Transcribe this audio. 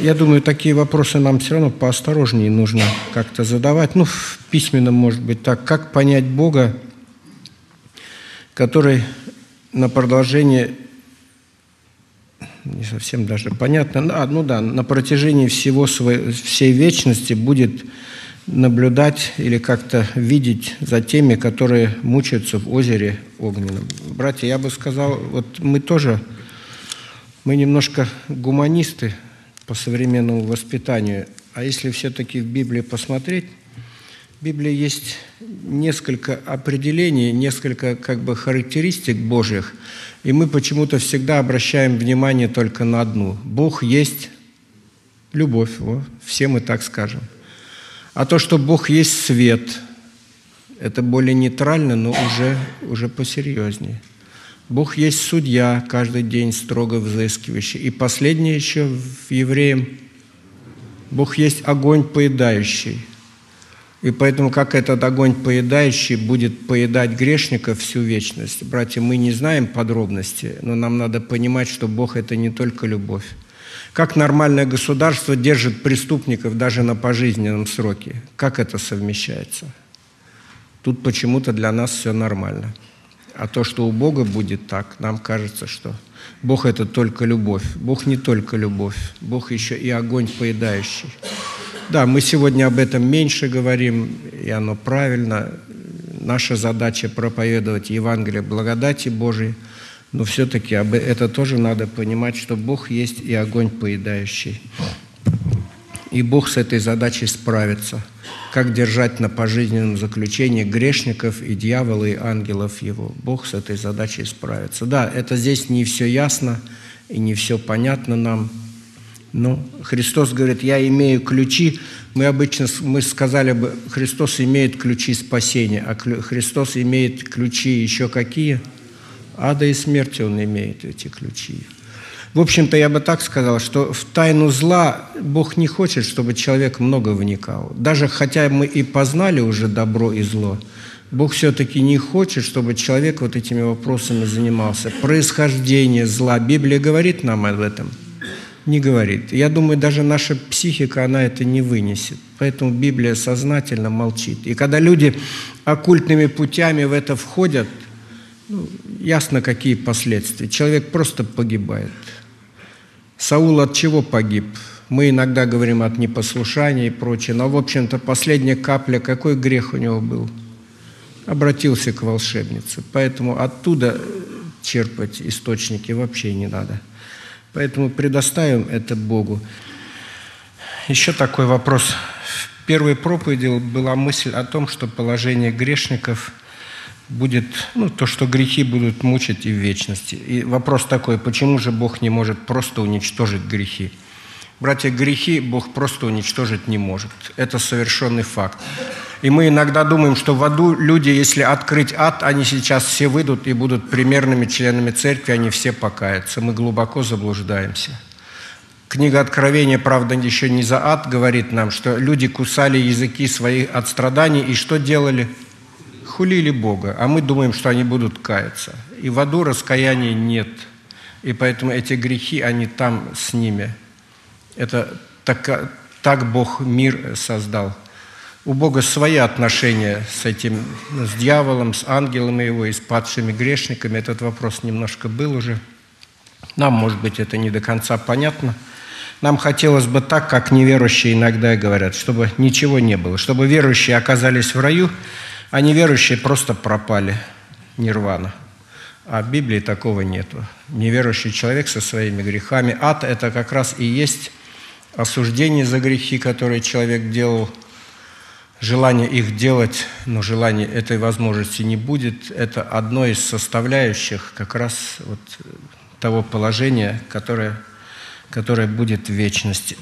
я думаю, такие вопросы нам все равно поосторожнее нужно как-то задавать. Ну, в письменном, может быть, так. Как понять Бога, который на продолжение не совсем даже понятно, а, ну да, на протяжении всего своей, всей вечности будет наблюдать или как-то видеть за теми, которые мучаются в озере огненном. Братья, я бы сказал, вот мы тоже, мы немножко гуманисты по современному воспитанию, а если все-таки в Библии посмотреть, в Библии есть несколько определений, несколько как бы характеристик Божьих, и мы почему-то всегда обращаем внимание только на одну. Бог есть любовь, о, все мы так скажем. А то, что Бог есть свет, это более нейтрально, но уже, уже посерьезнее. Бог есть судья, каждый день строго взыскивающий. И последнее еще в Евреям. Бог есть огонь поедающий – и поэтому, как этот огонь поедающий будет поедать грешников всю вечность. Братья, мы не знаем подробности, но нам надо понимать, что Бог – это не только любовь. Как нормальное государство держит преступников даже на пожизненном сроке? Как это совмещается? Тут почему-то для нас все нормально. А то, что у Бога будет так, нам кажется, что Бог – это только любовь. Бог не только любовь, Бог еще и огонь поедающий. Да, мы сегодня об этом меньше говорим, и оно правильно. Наша задача проповедовать Евангелие благодати Божией, но все-таки это тоже надо понимать, что Бог есть и огонь поедающий. И Бог с этой задачей справится. Как держать на пожизненном заключении грешников и дьявола, и ангелов его. Бог с этой задачей справится. Да, это здесь не все ясно и не все понятно нам, ну, Христос говорит, я имею ключи. Мы обычно мы сказали бы, Христос имеет ключи спасения, а Христос имеет ключи еще какие? Ада и смерти Он имеет эти ключи. В общем-то, я бы так сказал, что в тайну зла Бог не хочет, чтобы человек много вникал. Даже хотя мы и познали уже добро и зло, Бог все-таки не хочет, чтобы человек вот этими вопросами занимался. Происхождение зла. Библия говорит нам об этом – не говорит. Я думаю, даже наша психика, она это не вынесет. Поэтому Библия сознательно молчит. И когда люди оккультными путями в это входят, ну, ясно, какие последствия. Человек просто погибает. Саул от чего погиб? Мы иногда говорим от непослушания и прочее, но, в общем-то, последняя капля, какой грех у него был? Обратился к волшебнице. Поэтому оттуда черпать источники вообще не надо. Поэтому предоставим это Богу. Еще такой вопрос. В первой проповеди была мысль о том, что положение грешников будет, ну, то, что грехи будут мучить и в вечности. И вопрос такой, почему же Бог не может просто уничтожить грехи? Братья, грехи Бог просто уничтожить не может. Это совершенный факт. И мы иногда думаем, что в аду люди, если открыть ад, они сейчас все выйдут и будут примерными членами церкви, они все покаятся. Мы глубоко заблуждаемся. Книга Откровения, правда, еще не за ад говорит нам, что люди кусали языки свои от страданий и что делали? Хулили Бога, а мы думаем, что они будут каяться. И в аду раскаяния нет. И поэтому эти грехи, они там с ними. Это так, так Бог мир создал – у Бога свои отношения с этим, с дьяволом, с ангелами его и с падшими грешниками. Этот вопрос немножко был уже. Нам, может быть, это не до конца понятно. Нам хотелось бы так, как неверующие иногда говорят, чтобы ничего не было, чтобы верующие оказались в раю, а неверующие просто пропали, нирвана. А в Библии такого нету. Неверующий человек со своими грехами. Ад – это как раз и есть осуждение за грехи, которые человек делал – желание их делать, но желания этой возможности не будет, это одно из составляющих как раз вот того положения, которое, которое будет в вечности.